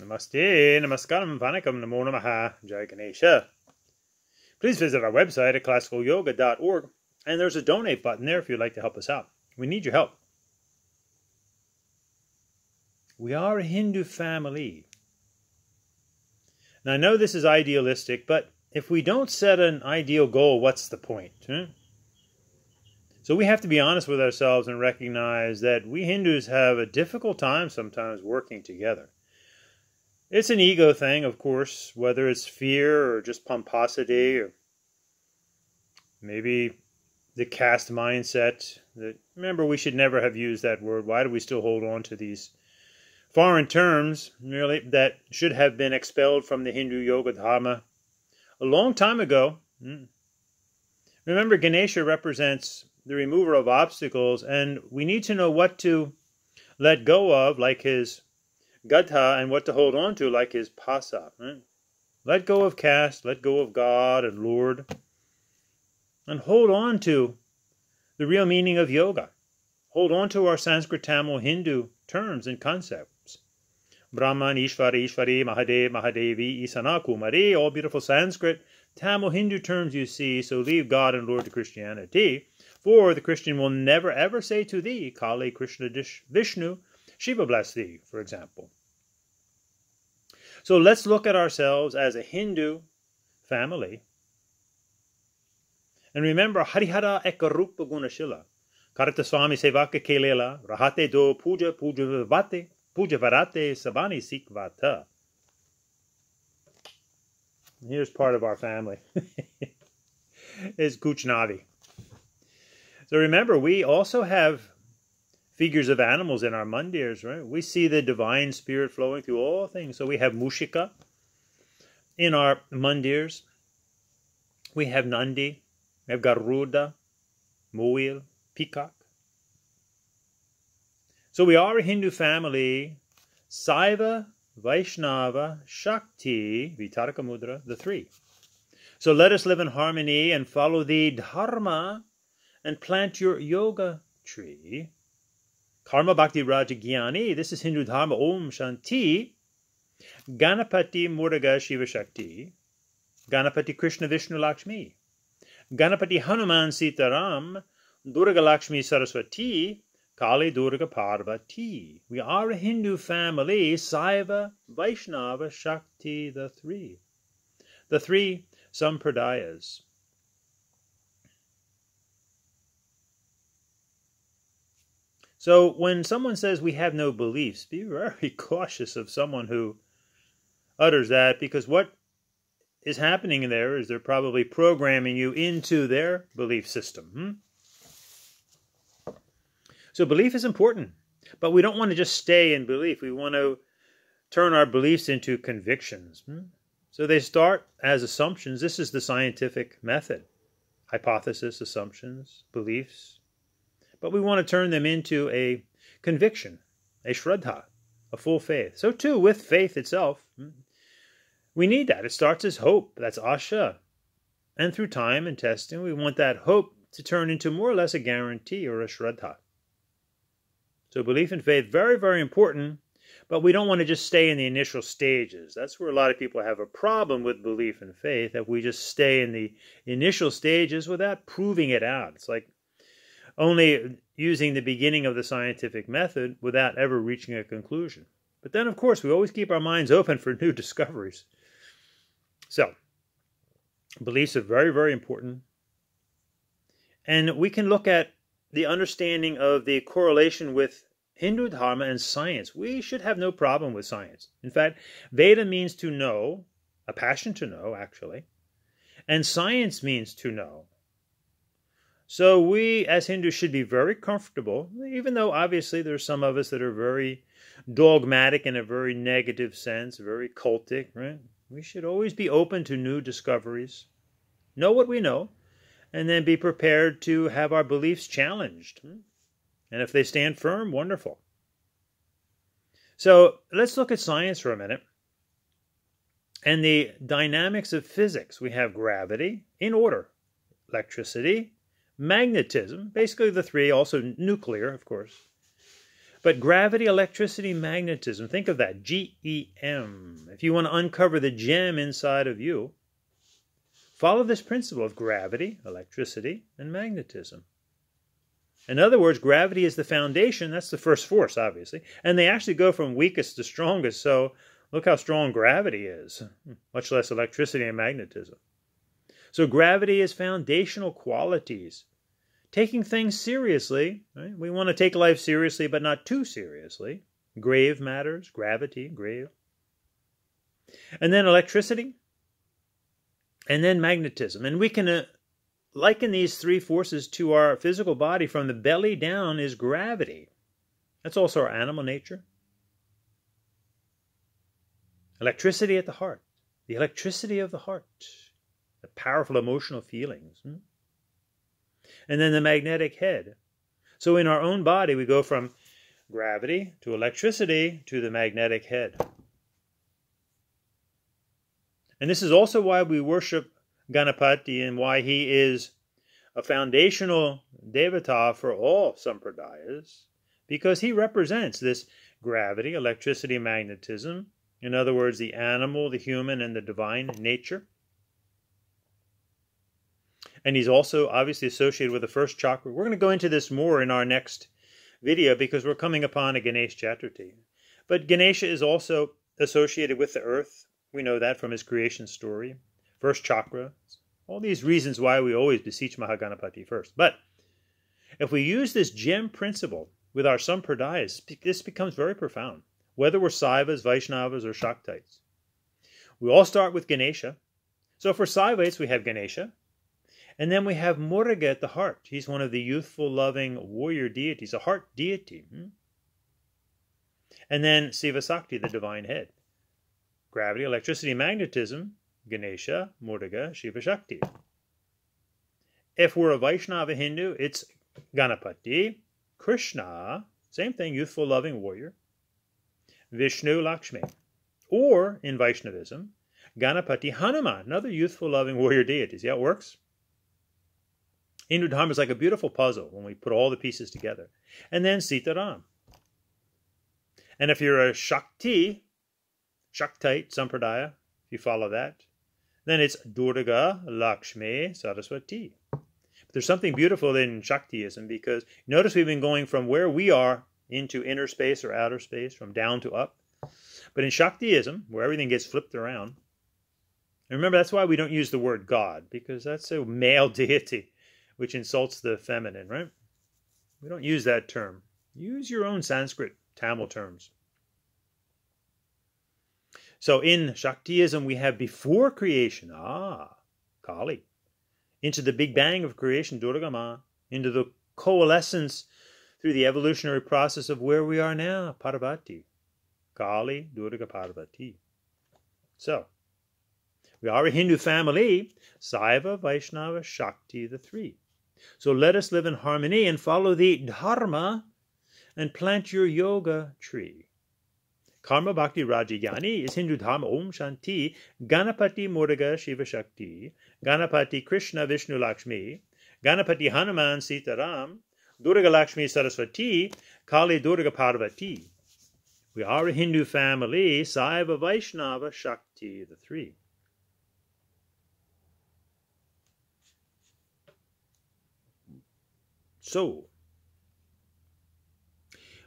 Namaste, Namaskaram, Vanakam, Namo Namaha, Jai Ganesha. Please visit our website at classicalyoga.org, and there's a donate button there if you'd like to help us out. We need your help. We are a Hindu family. Now, I know this is idealistic, but if we don't set an ideal goal, what's the point? Huh? So we have to be honest with ourselves and recognize that we Hindus have a difficult time sometimes working together. It's an ego thing, of course, whether it's fear or just pomposity or maybe the caste mindset. That, remember, we should never have used that word. Why do we still hold on to these foreign terms merely that should have been expelled from the Hindu yoga dharma a long time ago? Hmm. Remember, Ganesha represents the remover of obstacles, and we need to know what to let go of, like his Gata and what to hold on to, like his Pasa. Right? Let go of caste, let go of God and Lord, and hold on to the real meaning of yoga. Hold on to our Sanskrit, Tamil, Hindu terms and concepts. Brahman, Ishvara, Ishvari, Mahadev, Mahadevi, Isana, Kumari, all beautiful Sanskrit, Tamil, Hindu terms you see, so leave God and Lord to Christianity. For the Christian will never ever say to thee, Kali, Krishna, Vishnu, Shiva bless thee, for example. So let's look at ourselves as a Hindu family. And remember, Harihara Ekarupa Gunashila. Karata Swami Sevaka Kelela, Rahate do Puja Puja Vate, Puja Varate Sabani Sikvata. Here's part of our family. is Kuchnavi. So remember, we also have figures of animals in our mandirs, right? We see the divine spirit flowing through all things. So we have Mushika in our mandirs. We have Nandi, we have Garuda, Muil, Peacock. So we are a Hindu family, Saiva, Vaishnava, Shakti, Vitarka Mudra, the three. So let us live in harmony and follow the Dharma and plant your yoga tree Karma Bhakti Raja Gyani, this is Hindu Dharma, Om Shanti. Ganapati Muruga Shiva Shakti. Ganapati Krishna Vishnu Lakshmi. Ganapati Hanuman Sitaram. Durga Lakshmi Saraswati. Kali Durga Parvati. We are a Hindu family, Saiva, Vaishnava, Shakti, the three. The three Sampradayas. So when someone says we have no beliefs, be very cautious of someone who utters that because what is happening there is they're probably programming you into their belief system. Hmm? So belief is important, but we don't want to just stay in belief. We want to turn our beliefs into convictions. Hmm? So they start as assumptions. This is the scientific method hypothesis, assumptions, beliefs, but we want to turn them into a conviction, a shraddha, a full faith. So too with faith itself. Hmm, we need that. It starts as hope. That's asha. And through time and testing, we want that hope to turn into more or less a guarantee or a shraddha. So belief and faith, very, very important, but we don't want to just stay in the initial stages. That's where a lot of people have a problem with belief and faith, that we just stay in the initial stages without proving it out. It's like only using the beginning of the scientific method without ever reaching a conclusion. But then, of course, we always keep our minds open for new discoveries. So, beliefs are very, very important. And we can look at the understanding of the correlation with Hindu Dharma and science. We should have no problem with science. In fact, Veda means to know, a passion to know, actually. And science means to know, so we as Hindus should be very comfortable, even though obviously there are some of us that are very dogmatic in a very negative sense, very cultic, right? We should always be open to new discoveries, know what we know, and then be prepared to have our beliefs challenged. And if they stand firm, wonderful. So let's look at science for a minute and the dynamics of physics. We have gravity in order, electricity, magnetism, basically the three, also nuclear, of course. But gravity, electricity, magnetism, think of that G E M. If you want to uncover the gem inside of you, follow this principle of gravity, electricity, and magnetism. In other words, gravity is the foundation. That's the first force, obviously. And they actually go from weakest to strongest. So look how strong gravity is, much less electricity and magnetism. So gravity is foundational qualities. Taking things seriously, right? we want to take life seriously, but not too seriously. Grave matters, gravity, grave. And then electricity, and then magnetism. And we can uh, liken these three forces to our physical body from the belly down is gravity. That's also our animal nature. Electricity at the heart, the electricity of the heart, the powerful emotional feelings. Hmm? And then the magnetic head. So in our own body, we go from gravity to electricity to the magnetic head. And this is also why we worship Ganapati and why he is a foundational devata for all sampradayas, because he represents this gravity, electricity, magnetism, in other words, the animal, the human, and the divine nature. And he's also obviously associated with the first chakra. We're going to go into this more in our next video because we're coming upon a Ganesh Chaturthi. But Ganesha is also associated with the earth. We know that from his creation story first chakra. All these reasons why we always beseech Mahaganapati first. But if we use this gem principle with our sampradayas, this becomes very profound, whether we're Saivas, Vaishnavas, or Shaktites. We all start with Ganesha. So for Saivites, we have Ganesha. And then we have at the heart. He's one of the youthful, loving warrior deities, a heart deity. Hmm? And then Sivasakti, the divine head. Gravity, electricity, magnetism, Ganesha, Muruga, Shiva Shakti. If we're a Vaishnava Hindu, it's Ganapati, Krishna, same thing, youthful, loving warrior, Vishnu, Lakshmi. Or in Vaishnavism, Ganapati, Hanuman, another youthful, loving warrior deity. See how it works? Hindu Dharma is like a beautiful puzzle when we put all the pieces together. And then Sitaram. And if you're a Shakti, Shaktite Sampradaya, if you follow that, then it's Durga, Lakshmi, Saraswati. But there's something beautiful in Shaktiism because notice we've been going from where we are into inner space or outer space, from down to up. But in Shaktiism, where everything gets flipped around, and remember that's why we don't use the word God, because that's a male deity, which insults the feminine, right? We don't use that term. Use your own Sanskrit, Tamil terms. So in Shaktiism, we have before creation, ah, Kali, into the big bang of creation, Durgama, into the coalescence through the evolutionary process of where we are now, Parvati, Kali, Durga, Parvati. So, we are a Hindu family, Saiva, Vaishnava, Shakti, the three. So let us live in harmony and follow the Dharma and plant your yoga tree. Karma Bhakti Rajayani is Hindu Dharma. Om Shanti, Ganapati Muruga Shiva Shakti, Ganapati Krishna Vishnu Lakshmi, Ganapati Hanuman Sitaram, Durga Lakshmi Saraswati, Kali Durga Parvati. We are a Hindu family, Saiva Vaishnava Shakti, the three. So,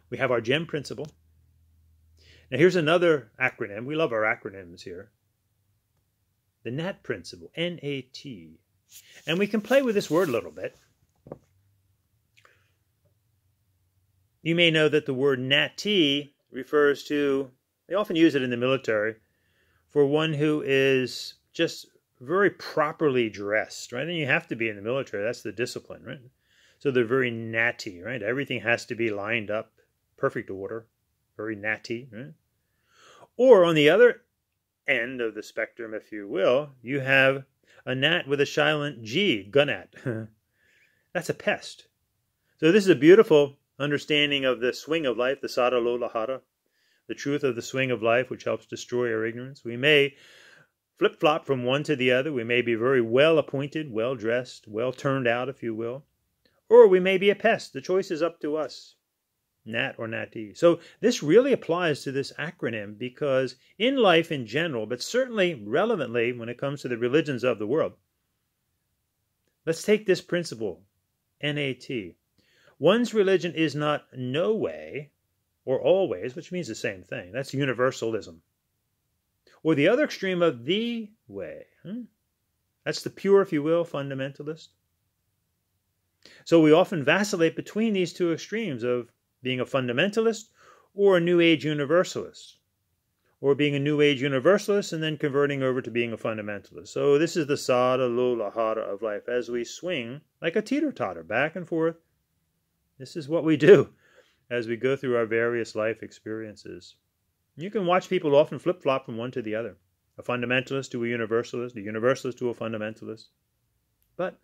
we have our gem principle. Now, here's another acronym. We love our acronyms here. The NAT principle, N A T. And we can play with this word a little bit. You may know that the word NAT refers to, they often use it in the military, for one who is just very properly dressed, right? And you have to be in the military. That's the discipline, right? So they're very natty, right? Everything has to be lined up, perfect order very natty. Right? Or on the other end of the spectrum, if you will, you have a gnat with a silent G, gunat. That's a pest. So this is a beautiful understanding of the swing of life, the sada sadalolahara, the truth of the swing of life, which helps destroy our ignorance. We may flip flop from one to the other. We may be very well appointed, well dressed, well turned out, if you will. Or we may be a pest. The choice is up to us. Nat or Nati. So this really applies to this acronym because in life in general, but certainly relevantly when it comes to the religions of the world, let's take this principle, NAT. One's religion is not no way or always, which means the same thing. That's universalism. Or the other extreme of the way. Hmm? That's the pure, if you will, fundamentalist. So we often vacillate between these two extremes of being a fundamentalist or a New Age universalist, or being a New Age universalist and then converting over to being a fundamentalist. So this is the sada hara of life as we swing like a teeter totter back and forth. This is what we do as we go through our various life experiences. You can watch people often flip flop from one to the other a fundamentalist to a universalist, a universalist to a fundamentalist. But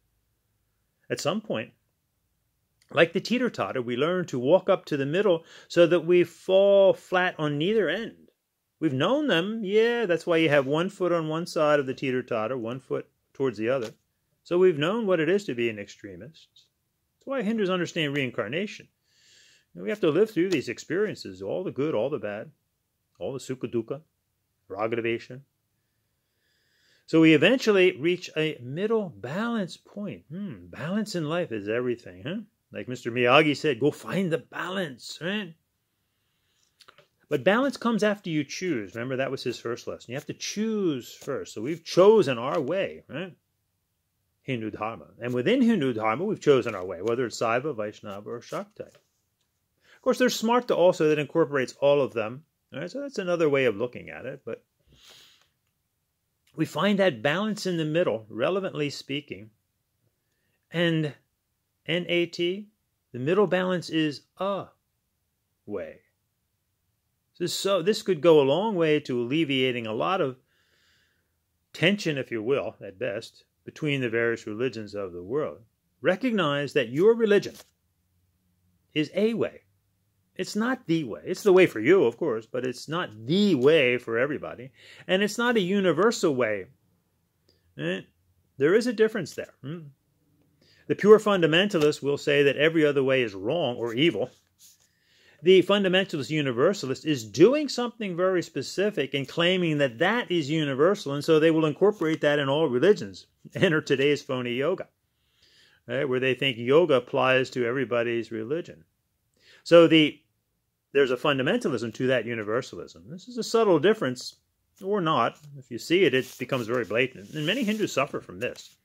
at some point, like the teeter totter, we learn to walk up to the middle so that we fall flat on neither end. We've known them, yeah, that's why you have one foot on one side of the teeter totter, one foot towards the other. So we've known what it is to be an extremist. That's why Hindus understand reincarnation. We have to live through these experiences, all the good, all the bad, all the sukha dukkha, ragadvesha. So we eventually reach a middle balance point. Hmm, balance in life is everything, huh? Like Mr. Miyagi said, go find the balance, right? But balance comes after you choose. Remember, that was his first lesson. You have to choose first. So we've chosen our way, right? Hindu Dharma. And within Hindu Dharma, we've chosen our way, whether it's Saiva, Vaishnava, or Shakti. Of course, there's Smarta also that incorporates all of them. Right? So that's another way of looking at it. But we find that balance in the middle, relevantly speaking. And NAT, the middle balance is a way. So, so this could go a long way to alleviating a lot of tension, if you will, at best, between the various religions of the world. Recognize that your religion is a way. It's not the way. It's the way for you, of course, but it's not the way for everybody. And it's not a universal way. Eh? There is a difference there. Hmm? The pure fundamentalist will say that every other way is wrong or evil. The fundamentalist universalist is doing something very specific and claiming that that is universal, and so they will incorporate that in all religions. Enter today's phony yoga, right, where they think yoga applies to everybody's religion. So the there's a fundamentalism to that universalism. This is a subtle difference, or not. If you see it, it becomes very blatant. And many Hindus suffer from this.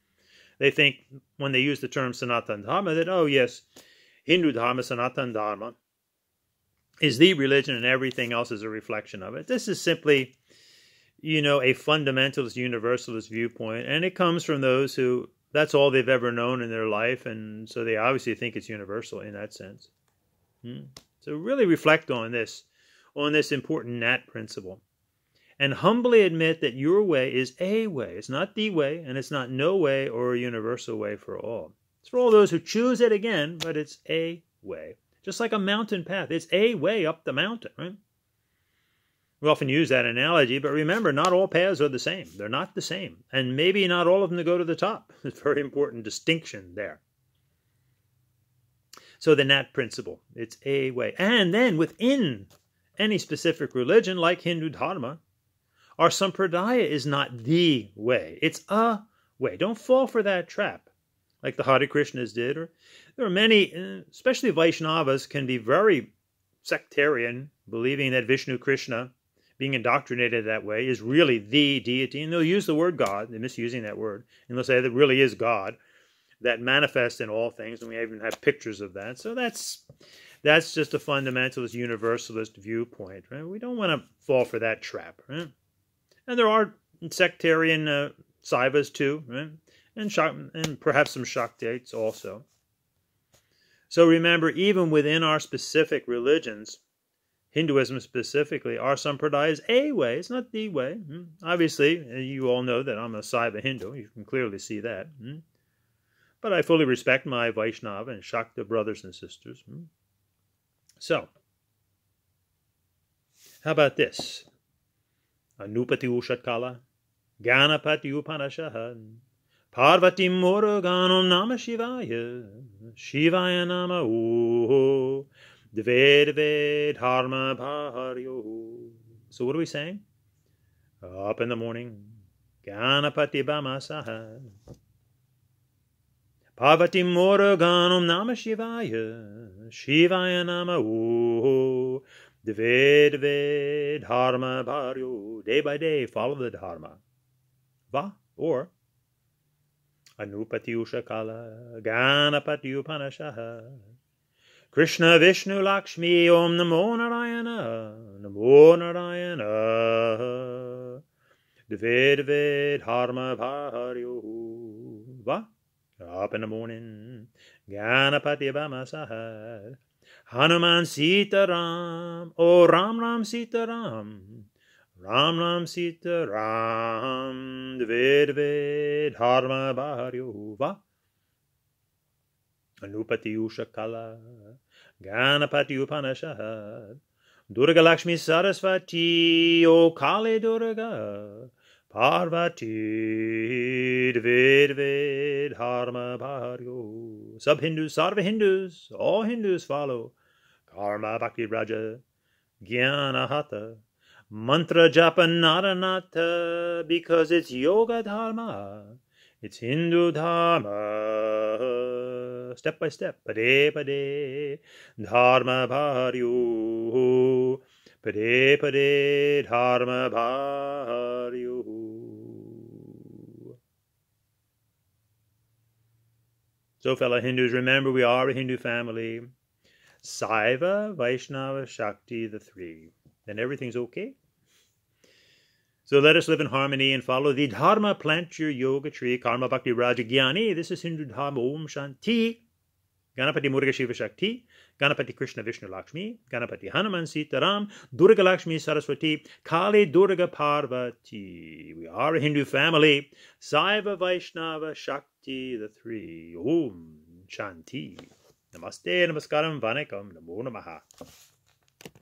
They think when they use the term Sanatana Dharma that, oh, yes, Hindu Dharma, Sanatana Dharma, is the religion and everything else is a reflection of it. This is simply, you know, a fundamentalist universalist viewpoint, and it comes from those who that's all they've ever known in their life, and so they obviously think it's universal in that sense. Hmm. So really reflect on this, on this important NAT principle and humbly admit that your way is a way. It's not the way, and it's not no way or a universal way for all. It's for all those who choose it again, but it's a way. Just like a mountain path, it's a way up the mountain, right? We often use that analogy, but remember, not all paths are the same. They're not the same. And maybe not all of them to go to the top. It's a very important distinction there. So the NAT principle, it's a way. And then within any specific religion, like Hindu Dharma, our sampradaya is not the way, it's a way. Don't fall for that trap like the Hare Krishnas did. Or there are many, uh, especially Vaishnavas, can be very sectarian, believing that Vishnu Krishna, being indoctrinated that way, is really the deity. And they'll use the word God, they're misusing that word, and they'll say that really is God that manifests in all things, and we even have pictures of that. So that's that's just a fundamentalist universalist viewpoint, right? We don't want to fall for that trap, right? And there are sectarian uh, Saivas too, right? and, and perhaps some Shaktites also. So remember, even within our specific religions, Hinduism specifically, our sampradaya is a way. It's not the way. Hmm? Obviously, you all know that I'm a Saiva Hindu. You can clearly see that. But I fully respect my Vaishnava and Shakta brothers and sisters. Hmm? So, how about this? Anupati Ushatkala, Ganapati Upanashaha, Parvati Muruganam Nama Shivaya, Shivaya Nama Uho, Dve Dve Dharma. So what are we saying? Up in the morning, Ganapati Bamasaha. Parvati Muruganum Nama Shivaya, Shivaya Nama Ooh. Dve Dve Dharma Bharyo. Day by day, follow the Dharma. Va, or Anupati Ushakala, Ganapati Upanashaha. Krishna Vishnu Lakshmi Om Namo Narayana Namo Narayana Dve Dve Dharma Bharyo Va Up in the morning Ganapati Bamasahar Hanuman Sita Ram Oh Ram Ram Sita Ram Ram Ram Sita Ram Ved Dharma Bharyo Va Anupati Ushakala, Ganapati Upanishad, Durga Lakshmi Sarasvati, oh, O Kali Durga, Parvati, Dvid Vid, Dharma Bharyo. Sub Hindus, Sarva Hindus, all Hindus follow. Karma Bhakti Raja, Jnana Hatha, Mantra Japa Naranata, because it's Yoga Dharma. It's Hindu Dharma, step by step, pade pade, Dharma bharyu, pade pade, Dharma bharyu. So, fellow Hindus, remember we are a Hindu family. Saiva, Vaishnava, Shakti, the three. Then everything's okay. So let us live in harmony and follow the Dharma. Plant your yoga tree. Karma Bhakti Raja Gyani. This is Hindu Dharma. Om Shanti. Ganapati Muruga Shiva Shakti. Ganapati Krishna Vishnu Lakshmi. Ganapati Hanuman Sitaram. Durga Lakshmi Saraswati. Kali Durga Parvati. We are a Hindu family. Saiva Vaishnava Shakti, the three. Om Shanti. Namaste, Namaskaram, Vanakam, Namo Namaha.